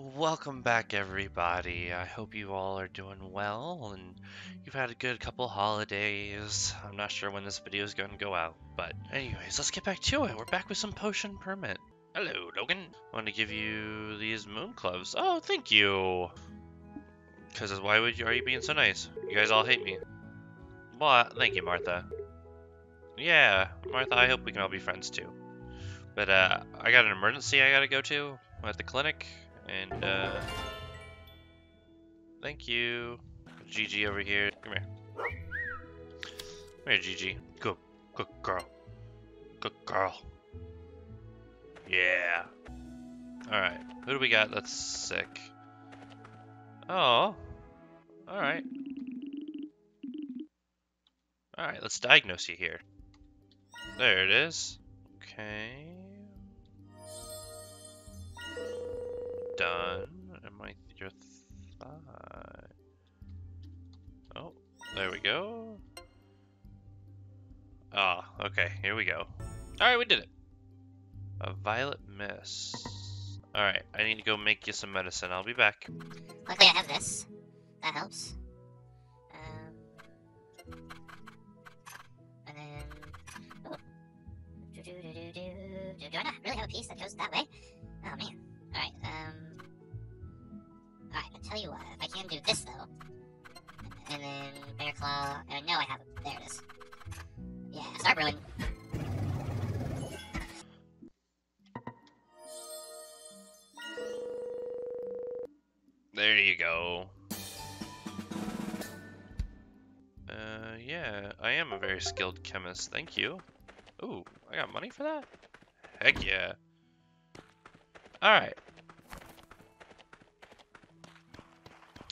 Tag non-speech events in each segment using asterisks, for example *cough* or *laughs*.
Welcome back, everybody. I hope you all are doing well and you've had a good couple holidays. I'm not sure when this video is going to go out, but anyways, let's get back to it. We're back with some potion permit. Hello, Logan. I want to give you these moon gloves. Oh, thank you. Because why would you? Are you being so nice? You guys all hate me. Well, thank you, Martha. Yeah, Martha. I hope we can all be friends too. But uh, I got an emergency I gotta go to at the clinic, and uh, thank you, Gigi over here. Come here. Come here, Gigi. Good, good girl. Good girl. Yeah. All right. Who do we got that's sick? Oh. All right. All right. Let's diagnose you here. There it is. Okay. Done. Am I your thigh? Oh, there we go. Ah, okay, here we go. Alright, we did it. A violet mist. Alright, I need to go make you some medicine. I'll be back. Luckily I have this. That helps. Um, and then... Oh. Do, do, do, do, do. Do I not really have a piece that goes that way? Oh man. Alright, um... Alright, I'll tell you what. If I can do this though. And then Bear Claw... I know I have it. There it is. Yeah, start brewing. There you go. Uh, yeah, I am a very skilled chemist. Thank you. Ooh, I got money for that? Heck yeah. Alright.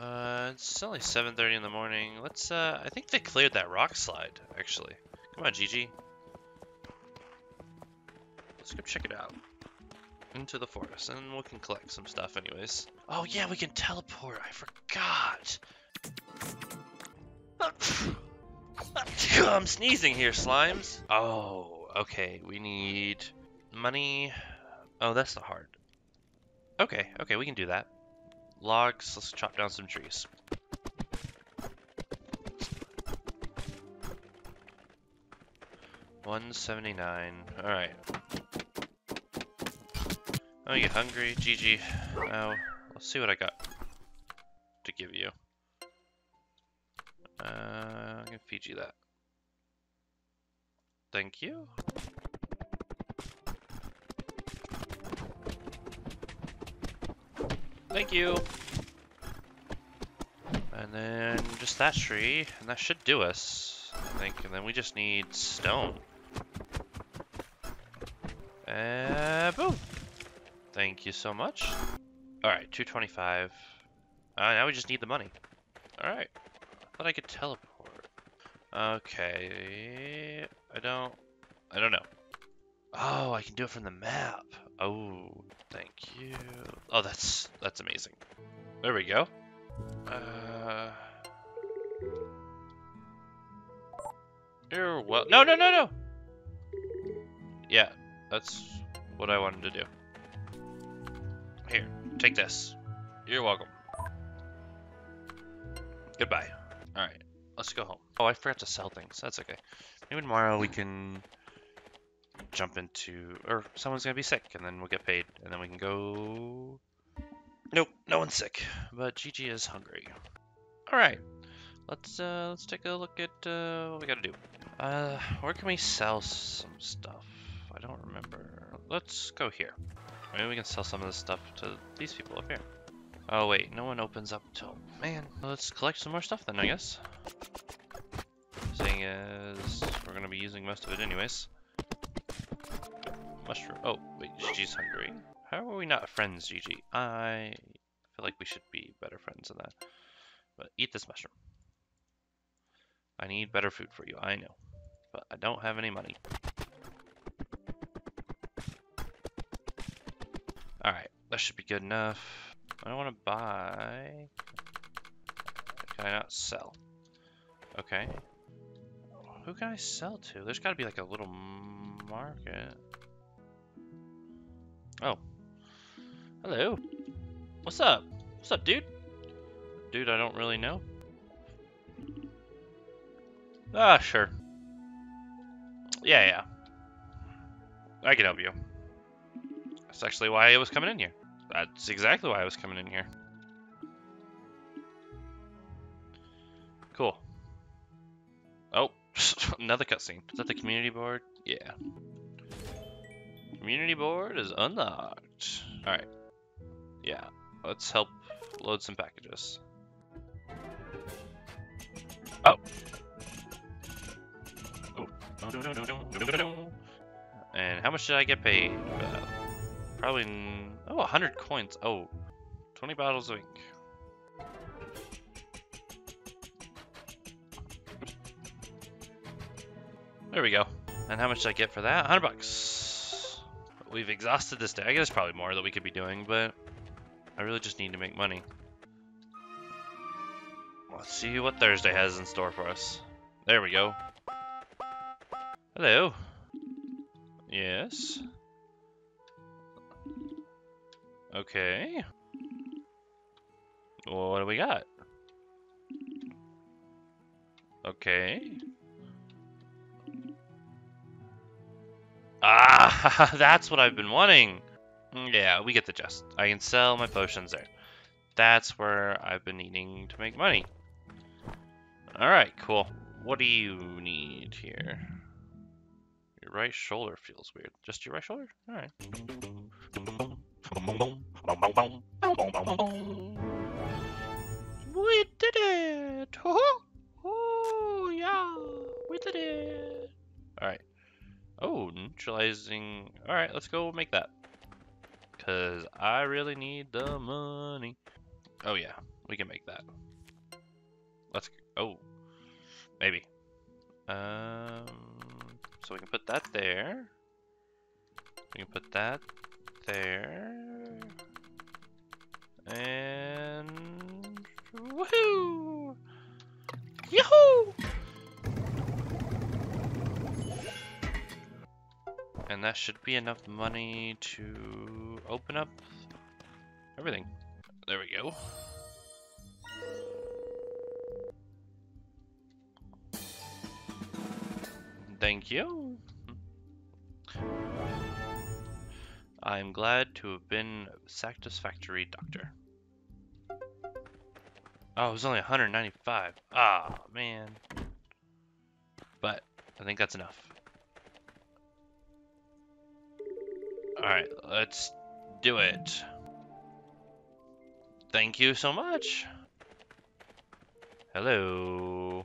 Uh, it's only 7.30 in the morning. Let's, uh, I think they cleared that rock slide, actually. Come on, Gigi. Let's go check it out. Into the forest, and we can collect some stuff anyways. Oh yeah, we can teleport. I forgot. *laughs* I'm sneezing here, slimes. Oh, okay. We need money. Oh, that's not hard. Okay, okay, we can do that. Logs, let's chop down some trees. One seventy nine. Alright. Oh, you hungry? Gigi. Oh, let's see what I got to give you. Uh, I'm gonna feed you that. Thank you. Thank you. And then just that tree, and that should do us, I think. And then we just need stone. Uh, boom. Thank you so much. Alright, 225. Uh, now we just need the money. Alright. I thought I could teleport. Okay. I don't... I don't know. Oh, I can do it from the map. Oh, thank you. Oh, that's that's amazing. There we go. Uh... You're well... No, no, no, no! Yeah, that's what I wanted to do. Here, take this. You're welcome. Goodbye. Alright, let's go home. Oh, I forgot to sell things. That's okay. Maybe tomorrow we can jump into... Or someone's gonna be sick, and then we'll get paid. And then we can go... Nope, no one's sick. But Gigi is hungry. Alright. Let's, uh, let's take a look at, uh, what we gotta do. Uh, where can we sell some stuff? I don't remember. Let's go here. Maybe we can sell some of this stuff to these people up here. Oh wait, no one opens up till... Man, let's collect some more stuff then, I guess. Seeing as we're gonna be using most of it anyways. Mushroom... Oh, wait, she's hungry. How are we not friends, Gigi? I feel like we should be better friends than that. But eat this mushroom. I need better food for you, I know. But I don't have any money. Alright, that should be good enough. I don't want to buy. Can I not sell? Okay. Who can I sell to? There's got to be like a little market. Hello. What's up? What's up, dude? Dude, I don't really know. Ah, sure. Yeah, yeah. I can help you. That's actually why I was coming in here. That's exactly why I was coming in here. Cool. Oh, *laughs* another cutscene. Is that the community board? Yeah. Community board is unlocked. Alright. Yeah, let's help load some packages. Oh. And how much did I get paid? Uh, probably, oh, 100 coins. Oh, 20 bottles of ink. There we go. And how much did I get for that? 100 bucks. We've exhausted this day. I guess probably more that we could be doing, but I really just need to make money. Let's see what Thursday has in store for us. There we go. Hello. Yes. Okay. Well, what do we got? Okay. Ah, *laughs* that's what I've been wanting. Mm, yeah, we get the gist. I can sell my potions there. That's where I've been needing to make money. Alright, cool. What do you need here? Your right shoulder feels weird. Just your right shoulder? Alright. We did it! Oh, oh yeah! We did it! Alright. Oh, neutralizing. Alright, let's go make that. Because I really need the money. Oh yeah, we can make that. Let's, oh, maybe. Um, so we can put that there. We can put that there. And, woohoo! Yahoo! And that should be enough money to open up everything. There we go. Thank you. I'm glad to have been satisfactory doctor. Oh, it was only 195. Ah, man. But I think that's enough. Alright, let's do it. Thank you so much. Hello.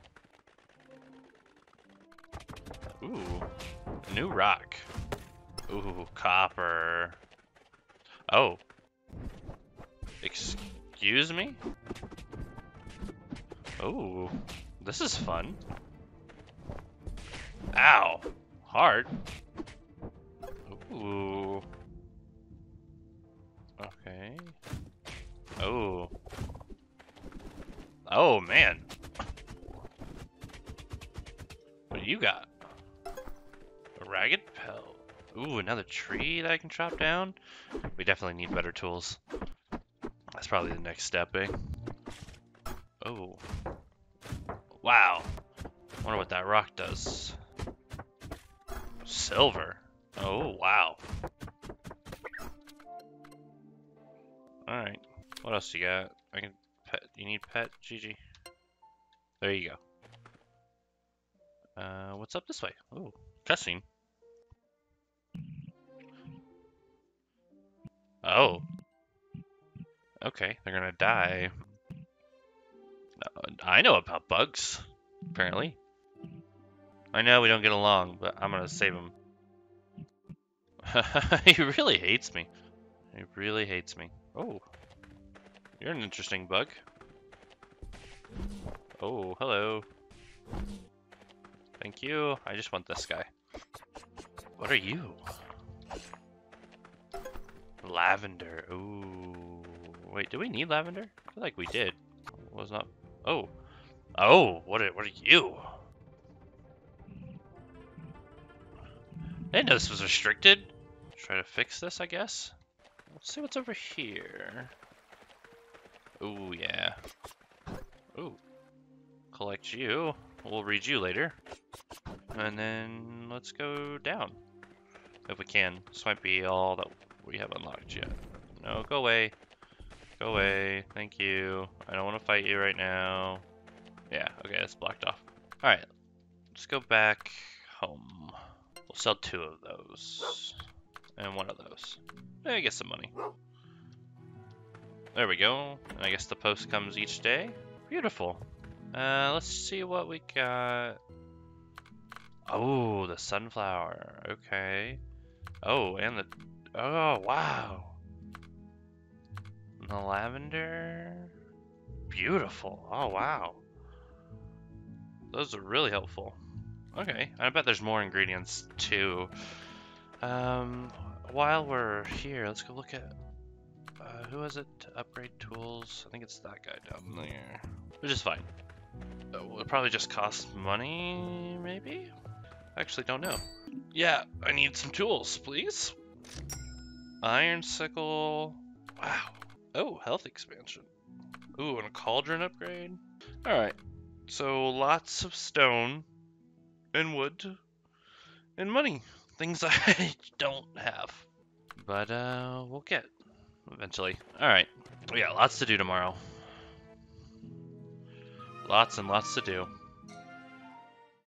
Ooh, new rock. Ooh, copper. Oh. Excuse me? Oh, this is fun. Ow, hard. Ooh. Okay. Oh. Oh, man. What do you got? A ragged pelt. Ooh, another tree that I can chop down? We definitely need better tools. That's probably the next step, eh? Oh. Wow. wonder what that rock does. Silver. Oh, wow. Alright. What else you got? I can pet. You need pet, Gigi? There you go. Uh, what's up this way? Oh, cussing. Oh. Okay, they're gonna die. Uh, I know about bugs, apparently. I know we don't get along, but I'm gonna save him. *laughs* he really hates me. He really hates me. Oh. You're an interesting bug. Oh, hello. Thank you. I just want this guy. What are you? Lavender. Ooh. Wait, do we need lavender? I feel like we did. Was not. Oh. Oh, what are, what are you? I didn't know this was restricted. Try to fix this, I guess. Let's see what's over here. Oh, yeah. Ooh. Collect you. We'll read you later. And then let's go down. If we can. This might be all that we have unlocked yet. No, go away. Go away. Thank you. I don't want to fight you right now. Yeah, okay, that's blocked off. Alright, let's go back home. We'll sell two of those. And one of those. I get some money. There we go. And I guess the post comes each day. Beautiful. Uh, let's see what we got. Oh, the sunflower. Okay. Oh, and the... Oh, wow. The lavender. Beautiful. Oh, wow. Those are really helpful. Okay, I bet there's more ingredients too. Um, while we're here, let's go look at uh, who has it? Upgrade tools. I think it's that guy down there, which is fine. Uh, will probably just cost money, maybe. I actually don't know. Yeah, I need some tools, please. Iron sickle. Wow. Oh, health expansion. Ooh, and a cauldron upgrade. All right. So lots of stone and wood and money. Things *laughs* I don't have. But uh we'll get eventually. Alright. We Yeah, lots to do tomorrow. Lots and lots to do.